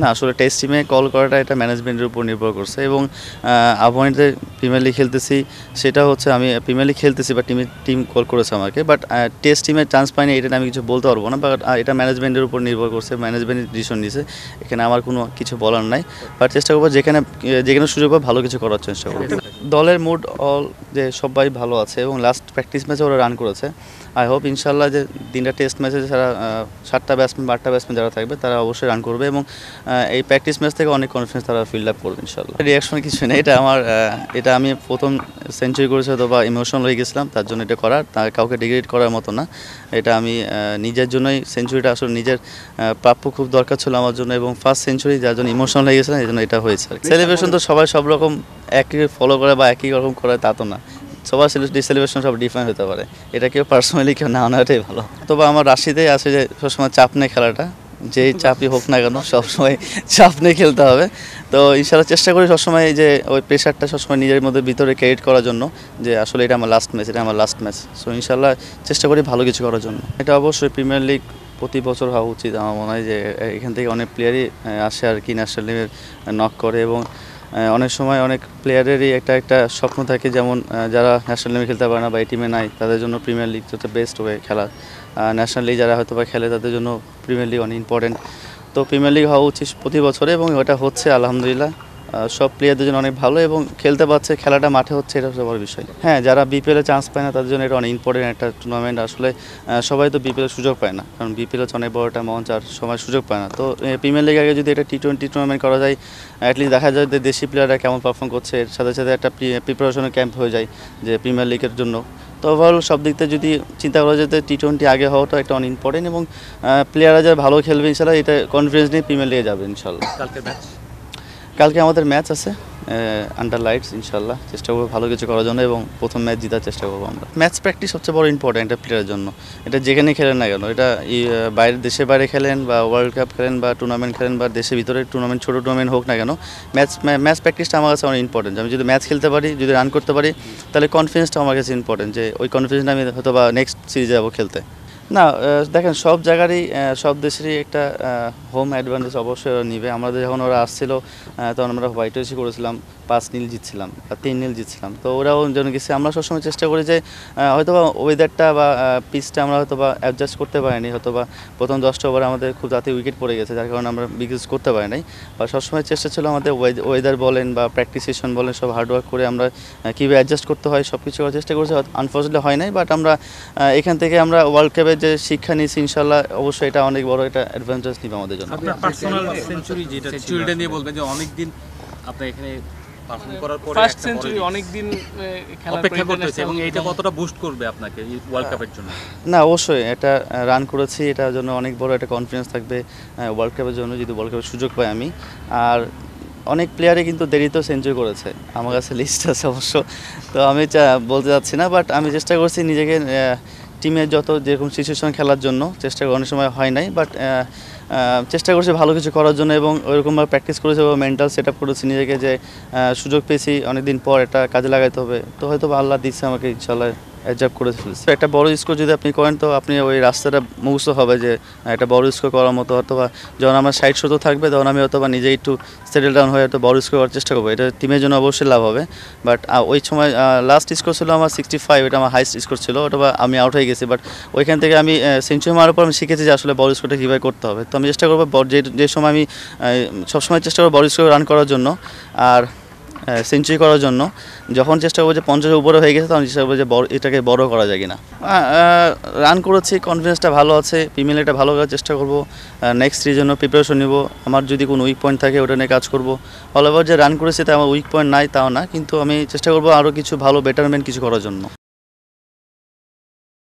না, আসলে টেস্ট টিমে কল করাটা এটা ম্যানেজমেন্টের উপর নির্ভর করছে এবং আবহাওয়াতে প্রিমিয়ার লিগ খেলতেছি, সেটা হচ্ছে আমি প্রিমিয়ার লিগ খেলতেছি বা টিমের টিম কল করেছে আমাকে। বাট টেস্ট টিমে চান্স পাইনি, এটা আমি কিছু বলতে পারব না বাট এটা ম্যানেজমেন্টের উপর নির্ভর করছে ম্যানেজমেন্ট ডিসিশন নিছে। এখানে আমার কোনো কিছু বলার নাই বাট চেষ্টা করব যেখানে যেখানে সুযোগ পাবো ভালো কিছু করার চেষ্টা করব। দলের মুড অল যে সবাই ভালো আছে এবং লাস্ট প্র্যাকটিস ম্যাচে ওরা রান করেছে। আই হোপ ইনশাল্লাহ যে তিনটা টেস্ট ম্যাচে যারা সাতটা ব্যাটসম্যান বা আটটা ব্যাটসম্যান যারা থাকবে তারা অবশ্যই রান করবে এবং এই প্র্যাকটিস ম্যাচ থেকে অনেক কনফিডেন্স তারা ফিল্ড আপ করবে ইনশাল্লাহ। রিয়াকশন কিছু নেই এটা আমার এটা আমি প্রথম সেঞ্চুরি করেছি হয়তো বা ইমোশনাল হয়ে গেছিলাম তার জন্য এটা করার তা কাউকে ডিগ্রেড করার মতো না। এটা আমি নিজের জন্যই সেঞ্চুরিটা আসলে নিজের প্রাপ্য খুব দরকার ছিল আমার জন্য এবং ফার্স্ট সেঞ্চুরি যার জন্য ইমোশনাল হয়ে গেছিলাম এই জন্য এটা হয়েছে সেলিব্রেশন তো সবাই সব রকম একই ফলো করে বা একই রকম করে তা তো না। সবার সেলিব্রেশন সব ডিফারেন্ট হতে পারে। এটা কেউ পার্সোনালি কেউ না নেওয়াটাই ভালো। তবে আমার রাশিতেই আছে যে সবসময় চাপ নেই খেলাটা। যেই চাপই হোক না কেন, সবসময় চাপ নিয়ে খেলতে হবে। তো ইনশাল্লাহ চেষ্টা করি সবসময় যে ওই প্রেশারটা সবসময় নিজের মধ্যে ভিতরে ক্রিয়েট করার জন্য যে আসলে এটা আমার লাস্ট ম্যাচ এটা আমার লাস্ট ম্যাচ সো ইনশাল্লাহ চেষ্টা করি ভালো কিছু করার জন্য। এটা অবশ্যই প্রিমিয়ার লিগ প্রতি বছর হওয়া উচিত। আমার মনে হয় যে এখান থেকে অনেক প্লেয়ারই আসে আর কি ন্যাশনাল লিগের নক করে এবং অনেক সময় অনেক প্লেয়ারেরই একটা একটা স্বপ্ন থাকে, যেমন যারা ন্যাশনাল লিগে খেলতে পারে না বা এই টিমে নাই, তাদের জন্য প্রিমিয়ার লিগ তো বেস্ট ওয়ে খেলা। ন্যাশনাল লিগ যারা হয়তো বা খেলে, তাদের জন্য প্রিমিয়ার লিগ অনেক ইম্পর্টেন্ট তো প্রিমিয়ার লিগ হওয়া উচিত প্রতি বছরে এবং ওটা হচ্ছে, আলহামদুলিল্লাহ। সব প্লেয়ারদের জন্য অনেক ভালো এবং খেলতে পারছে, খেলাটা মাঠে হচ্ছে, এটা বড় বিষয়। হ্যাঁ যারা বিপিএলে চান্স পায় না, তাদের জন্য এটা অনেক ইম্পর্টেন্ট একটা টুর্নামেন্ট আসলে সবাই তো বিপিএল সুযোগ পায় না, কারণ বিপিএল হচ্ছে অনেক বড় একটা মঞ্চ আর সবাই সুযোগ পায় না। তো প্রিমিয়ার লিগ আগে যদি এটা টি টোয়েন্টি টুর্নামেন্ট করা যায় অ্যাটলিস্ট দেখা যায় যে দেশি প্লেয়াররা কেমন পারফর্ম করছে, এর সাথে সাথে একটা প্রিপারেশনের ক্যাম্প হয়ে যায় যে প্রিমিয়ার লিগের জন্য। তো ওভারঅল সব দিক থেকে যদি চিন্তা করা যায় টি টোয়েন্টি আগে হওয়াটা একটা অনেক ইম্পর্টেন্ট এবং প্লেয়াররা যারা ভালো খেলবে ইনশাল্লাহ এটা কনফিডেন্স নিয়ে প্রিমিয়ার লিগে যাবে ইনশাল্লাহ কালকে ম্যাচ কালকে আমাদের ম্যাচ আছে আন্ডার লাইটস ইনশাল্লাহ চেষ্টা করব ভালো কিছু করার জন্য এবং প্রথম ম্যাচ জেতার চেষ্টা করব আমরা। ম্যাচ প্র্যাকটিস সবচেয়ে বড় ইম্পর্টেন্ট একটা প্লেয়ারের জন্য। এটা যেখানে খেলেন না কেন, এটা বাইরের দেশের বাইরে খেলেন বা ওয়ার্ল্ড কাপ খেলেন বা টুর্নামেন্ট খেলেন বা দেশের ভিতরে টুর্নামেন্ট ছোটো টুর্নামেন্ট হোক না কেন, ম্যাচ ম্যাচ প্র্যাকটিসটা আমার কাছে অনেক ইম্পর্টেন্ট আমি যদি ম্যাচ খেলতে পারি, যদি রান করতে পারি, তাহলে কনফিডেন্সটা আমার কাছে ইম্পর্টেন্ট যে, ওই কনফিডেন্সটা আমি হয়তো বা নেক্সট সিরিজে যাব খেলতে। না দেখেন, সব জায়গারই সব দেশেরই একটা হোম অ্যাডভান্টেজ অবশ্যই ওরা নিবে। আমাদের যখন ওরা আসছিল তখন আমরা হোয়াইট ওয়েসি করেছিলাম, পাঁচ নীল জিতছিলাম, বা তিন নীল জিতছিলাম। তো ওরাও যেন গেছে, আমরা সবসময় চেষ্টা করি যে হয়তো বা ওয়েদারটা বা পিচটা আমরা হয়তো বা অ্যাডজাস্ট করতে পারিনি হয়তো বা প্রথম দশটা ওভারে আমাদের খুব রাতে উইকেট পড়ে গেছে, যার কারণে আমরা বিগেস করতে পারি নাই। বা সবসময় চেষ্টা ছিল আমাদের ওয়েদার বলেন বা প্র্যাকটিস সেশন বলেন, সব হার্ডওয়ার্ক করে আমরা কীভাবে অ্যাডজাস্ট করতে হয় সব কিছু করার চেষ্টা করেছি আনফর্চুনেটলি হয় নাই। বাট আমরা এখান থেকে আমরা ওয়ার্ল্ড কাপের যে শিক্ষা নিয়েছি ইনশাল্লাহ অবশ্যই এটা অনেক বড় একটা অ্যাডভান্টেজ নিবে আমাদের জন্য। আপনার পার্সোনাল সেঞ্চুরি যেটা সেঞ্চুরিটা নিয়ে বলবেন যে অনেকদিন আপনার এখানে পারফর্ম করার পরে ফার্স্ট সেঞ্চুরি অনেক দিন খেলা অপেক্ষা করতে হচ্ছে এবং এইটা কতটা বুস্ট করবে আপনাকে ওয়ার্ল্ড কাপের জন্য? না অবশ্যই এটা রান করেছি এটার জন্য অনেক বড় একটা কনফিডেন্স থাকবে ওয়ার্ল্ড কাপের জন্য যদি ওয়ার্ল্ড কাপের সুযোগ পাই আমি। আর অনেক প্লেয়ারে কিন্তু দেরিতেও সেঞ্চুরি করেছে আমার কাছে লিস্ট আছে অবশ্য। তো আমি চা- বলতে চাচ্ছি না বাট আমি চেষ্টা করছি নিজেকে টিমের যত যেরকম সিচুয়েশন খেলার জন্য চেষ্টা অনেক সময় হয় নাই বাট চেষ্টা করছি ভালো কিছু করার জন্য এবং ওইরকমভাবে প্র্যাকটিস করেছি এবং মেন্টাল সেট আপ করেছি নিজেকে যে সুযোগ পেয়েছি, অনেকদিন পর এটা কাজে লাগাইতে হবে। তো হয়তো আল্লাহ দিচ্ছে আমাকে ইনশাল্লাহ অ্যাডজাপ করে ফেলছি। একটা বড় স্কোর যদি আপনি করেন, তো আপনি ওই রাস্তাটা মুখস্থ হবে যে, একটা বড় স্কোর করার মতো, অথবা যখন আমার সাইড শো থাকবে, তখন আমি অথবা নিজে একটু সেটেল ডাউন হয়ে হয়তো বড় স্কোর করার চেষ্টা করব। এটা টিমের জন্য অবশ্যই লাভ হবে। বাট ওই সময় লাস্ট স্কোর ছিল আমার সিক্সটি ফাইভ এটা আমার হাইস্ট স্কোর ছিল ওটা বা আমি আউট হয়ে গেছি। বাট ওইখান থেকে আমি সেঞ্চুরি মারার পর আমি শিখেছি যে, আসলে বড় স্কোরটা কীভাবে করতে হবে। তো আমি চেষ্টা করব যে যে সময় আমি সবসময় চেষ্টা করব বড় স্কোর রান করার জন্য। আর সেঞ্চুরি করার জন্য, যখন চেষ্টা করব যে পঞ্চাশের উপরে হয়ে গেছে, তখন চেষ্টা করব যে বড় এটাকে বড় করা যায় কিনা। রান করেছি কনফিডেন্সটা ভালো আছে প্রিমিয়ারটা ভালো করার চেষ্টা করব। নেক্সট সিরিজের জন্য প্রিপারেশন নিব। আমার যদি কোনো উইক পয়েন্ট থাকে, ওটা নিয়ে কাজ করব। অল ওভার যে রান করেছি তা আমার উইক পয়েন্ট নাই, তাও না। কিন্তু আমি চেষ্টা করব আরও কিছু ভালো বেটারমেন্ট কিছু করার জন্য।